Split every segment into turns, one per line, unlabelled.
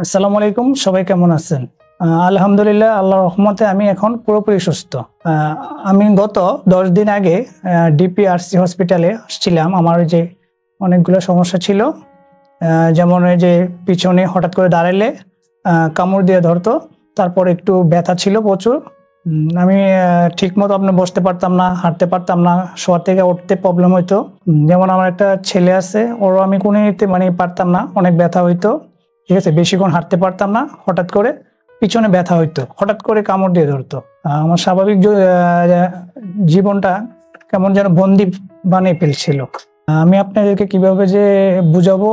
আসসালামু আলাইকুম, সবাই কেমন আছেন? আলহামদুলিল্লাহ, আল্লাহর রহমতে আমি এখন পুরোপুরি সুস্থ। আমি গত দশ দিন আগে ডিপিআরসি হসপিটালে আসছিলাম। আমার যে অনেকগুলো সমস্যা ছিল। যেমন যে পিছনে হঠাৎ করে দাঁড়ালে কামড় দিয়ে ধরতো, তারপর একটু ব্যথা ছিল প্রচুর। আমি ঠিক মতো আপনি বসতে পারতাম না, হাঁটতে পারতাম না শোয়া থেকে উঠতে প্রবলেম হইতো। যেমন আমার একটা ছেলে আছে, ওরও আমি কোনো মানে পারতাম না, অনেক ব্যথা হইতো। ঠিক আছে, বেশিক্ষণ হাঁটতে পারতাম না, হঠাৎ করে পিছনে ব্যথা হইতো। হঠাৎ করে কামড় দিয়ে ধরতো। আমার স্বাভাবিক জীবনটা কেমন যেন বন্দি বানিয়ে ফেলছিল। আমি আপনাদেরকে কীভাবে যে বুঝাবো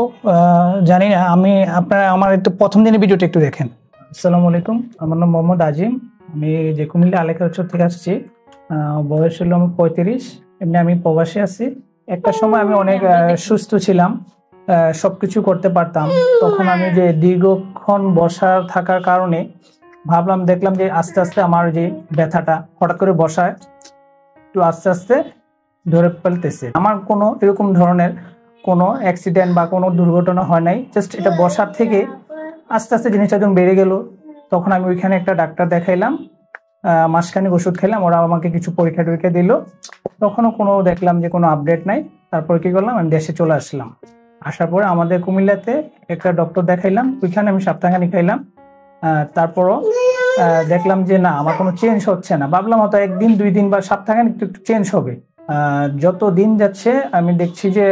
জানি না। আমি আপনারা আমার একটু প্রথম দিনের ভিডিওটা একটু দেখেন। আসসালামু আলাইকুম। আমার নাম মোহাম্মদ আজিম। আমি যে কুমিল্লা উৎসব থেকে আসছি বয়স হলো আমার পঁয়ত্রিশ। এমনি আমি প্রবাসে আছি। একটা সময় আমি অনেক সুস্থ ছিলাম। সবকিছু করতে পারতাম। তখন আমি যে দীর্ঘক্ষণ বসা থাকার কারণে ভাবলাম, দেখলাম যে আস্তে আস্তে আমার যে ব্যথাটা হঠাৎ করে বসায়, একটু আস্তে আস্তে ধরে ফেলতেছে। আমার কোনো এরকম ধরনের কোনো অ্যাক্সিডেন্ট বা কোনো দুর্ঘটনা হয় নাই। জাস্ট এটা বসার থেকে আস্তে আস্তে জিনিসটা যখন বেড়ে গেল, তখন আমি ওইখানে একটা ডাক্তার দেখাইলাম মাসখানেক ওষুধ খেলাম ওরা আমাকে কিছু পরীক্ষা টরীক্ষা দিল। তখনও কোনো দেখলাম যে কোনো আপডেট নাই। তারপর কি করলাম, আমি দেশে চলে আসলাম। আসার পরে আমাদের কুমিল্লাতে একটা ডক্টর দেখাইলাম, ওইখানে আমি সপ্তাহখানি খাইলাম। তারপরও দেখলাম যে না, আমার কোনো চেঞ্জ হচ্ছে না। ভাবলাম হয়তো একদিন, দুই দিন বা সপ্তাহখানি একটু চেঞ্জ হবে। যত দিন যাচ্ছে, আমি দেখছি যে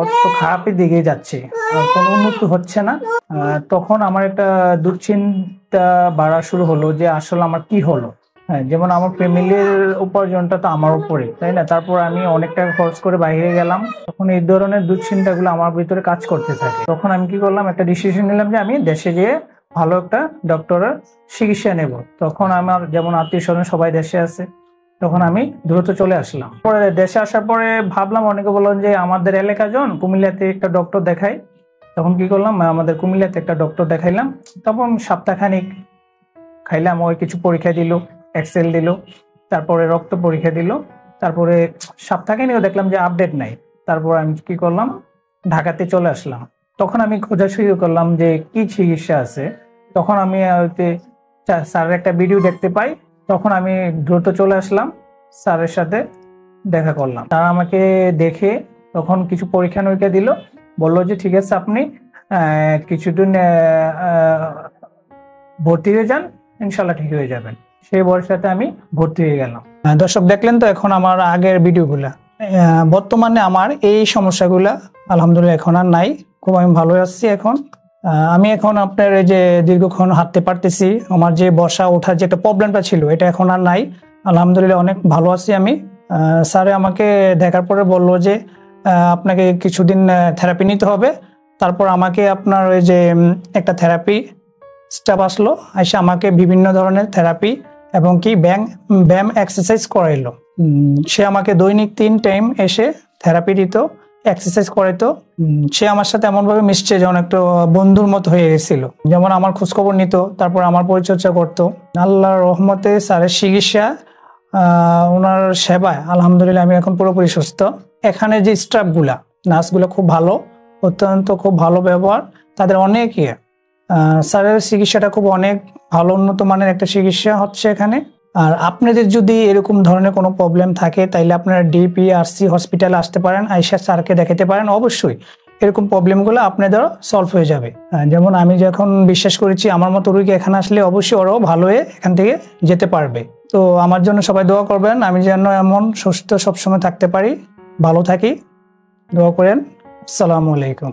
অত খারাপের দিকে যাচ্ছে। কোনো উন্নতি হচ্ছে না। তখন আমার একটা দুশ্চিন্তা বাড়া শুরু হলো যে আসলে আমার কি হলো। হ্যাঁ যেমন আমার ফ্যামিলির উপার্জনটা তো আমার উপরে, তাই না? তারপর আমি অনেক টাকা খরচ করে বাইরে গেলাম, তখন এই ধরনের দুশ্চিন্তাগুলো আমার ভিতরে কাজ করতে থাকে। তখন আমি কি করলাম, একটা ডিসিশন নিলাম যে আমি দেশে যেয়ে ভালো একটা ডক্টরের চিকিৎসা নেব। তখন আমার যেমন আত্মীয় স্বজন সবাই দেশে আছে, তখন আমি দ্রুত চলে আসলাম। পরে দেশে আসার পরে ভাবলাম, অনেকে বললাম যে আমাদের এলাকাজন কুমিল্লাতে একটা ডক্টর দেখাই তখন কি করলাম আমাদের কুমিল্লাতে একটা ডক্টর দেখাইলাম। তখন সপ্তাহখানিক খাইলাম, ওই কিছু পরীক্ষা দিল। এক্সেল দিল, তারপরে রক্ত পরীক্ষা দিল, তারপরে সপ্তাহখানিকও দেখলাম যে আপডেট নাই। তারপর আমি কি করলাম? ঢাকাতে চলে আসলাম। তখন আমি খোঁজা শুরু করলাম যে কি চিকিৎসা আছে। তখন আমি স্যারের একটা ভিডিও দেখতে পাই। তখন আমি দ্রুত চলে আসলাম, স্যারের সাথে দেখা করলাম। তারা আমাকে দেখে তখন কিছু পরীক্ষা নিরীক্ষা দিল, বলল যে ঠিক আছে আপনি কিছুদিন ভর্তি হয়ে যান ইনশাল্লাহ ঠিক হয়ে যাবেন। সেই বয়সটাতে আমি ভর্তি হয়ে গেলাম। দর্শক দেখলেন তো এখন আমার আগের ভিডিওগুলা। বর্তমানে আমার এই সমস্যাগুলা আলহামদুলিল্লাহ এখন আর নাই। খুব আমি ভালো আছি এখন। আমি এখন আপনার এই যে দীর্ঘক্ষণ হাঁটতে পারতেছি, আমার যে বসা ওঠার যে একটা প্রবলেমটা ছিল, এটা এখন আর নাই। আলহামদুলিল্লাহ অনেক ভালো আছি আমি। স্যারে আমাকে দেখার পরে বলল যে আপনাকে কিছুদিন থেরাপি নিতে হবে। তারপর আমাকে আপনার ওই যে একটা থেরাপি স্টাফ আসলো। এসে আমাকে বিভিন্ন ধরনের থেরাপি এবং কি ব্যায়াম ব্যায়াম এক্সারসাইজ করাইলো। সে আমাকে দৈনিক তিন টাইম এসে থেরাপি দিত এক্সারসাইজ করাইতো। সে আমার সাথে এমনভাবে মিশছে যেমন একটু বন্ধুর মতো হয়ে গেছিল। যেমন আমার খোঁজখবর নিত, তারপর আমার পরিচর্যা করতো। আল্লাহর রহমতে স্যারের চিকিৎসা ওনার সেবায় আলহামদুলিল্লাহ আমি এখন পুরোপুরি সুস্থ। এখানে যে স্টাফগুলা নার্সগুলো খুব ভালো, অত্যন্ত খুব ভালো ব্যবহার, তাদের অনেক ইয়ে। স্যারের চিকিৎসাটা খুব অনেক ভালো, উন্নত মানের একটা চিকিৎসা হচ্ছে এখানে। আর আপনাদের যদি এরকম ধরনের কোনো প্রবলেম থাকে, তাইলে আপনারা ডিপিআরসি হসপিটালে আসতে পারেন আইসা স্যারকে দেখাতে পারেন। অবশ্যই এরকম প্রবলেমগুলো আপনাদেরও সলভ হয়ে যাবে। যেমন আমি যখন বিশ্বাস করেছি, আমার মতো রুগী এখানে আসলে অবশ্যই ওরাও ভালো হয়ে এখান থেকে যেতে পারবে। তো আমার জন্য সবাই দোয়া করবেন, আমি যেন এমন সুস্থ সবসময় থাকতে পারি। ভালো থাকি, দোয়া করেন। আসসালামু আলাইকুম।